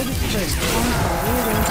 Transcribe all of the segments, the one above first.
Is first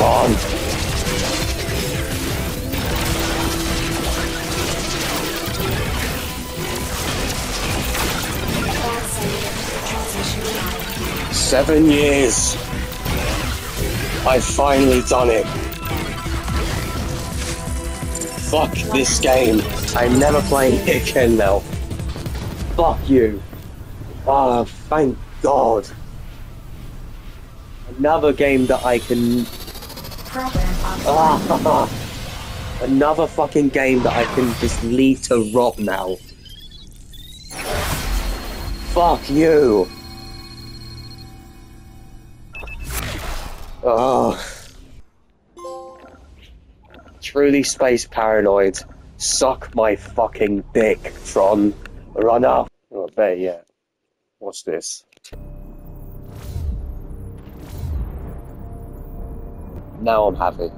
on. Seven years. I've finally done it. Fuck this game. I'm never playing it again now. Fuck you. Ah, thank God. Another game that I can. Another fucking game that I can just leave to rot now. Fuck you. Oh. Truly space paranoid. Suck my fucking dick, Tron. Run up. Oh, better yet. What's this? Now I'm happy.